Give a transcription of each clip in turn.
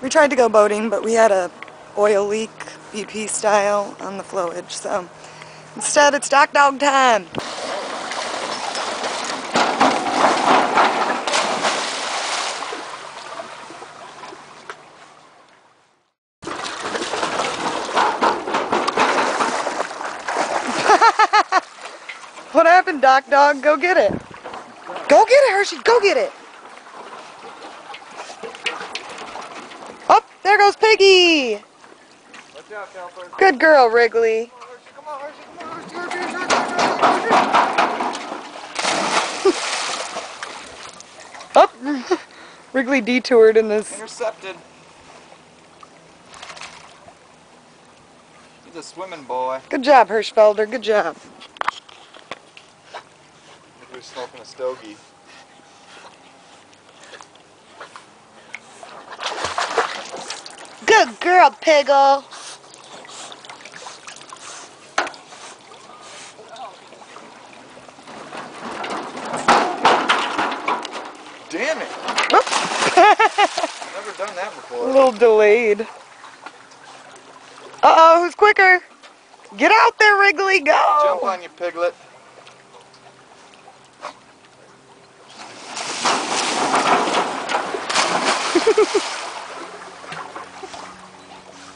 We tried to go boating, but we had a oil leak, BP style, on the flowage, so instead it's dock dog time. what happened, Doc Dog? Go get it. Go get it, Hershey. Go get it. There goes Piggy. Watch out. Good girl, Wrigley. Oh, Wrigley detoured in this. Intercepted. He's a swimming boy. Good job, Hirschfelder. Good job. He was smoking a stogie. Good girl, Piggle. Damn it! Never done that A little delayed. Uh-oh, who's quicker? Get out there, Wrigley, go! Jump on you, piglet.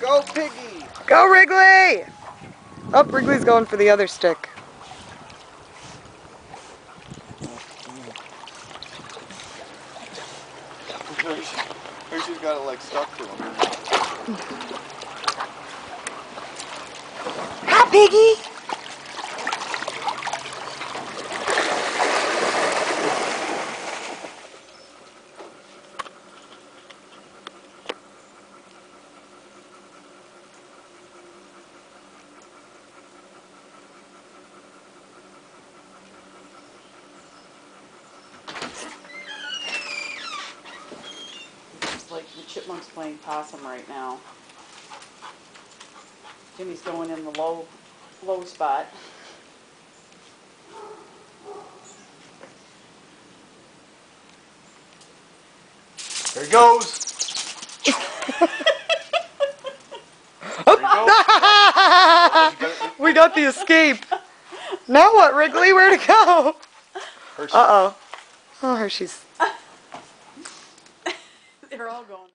Go, piggy! Go, Wrigley! Oh, Wrigley's going for the other stick. Hershey, Hershey's got it like stuck to him. Hi, Piggy! Like the chipmunks playing possum right now. Jimmy's going in the low, low spot. There he goes! There goes. we got the escape. Now what, Wrigley? Where to go? Hershey. Uh-oh. Oh, Hershey's. They're all going.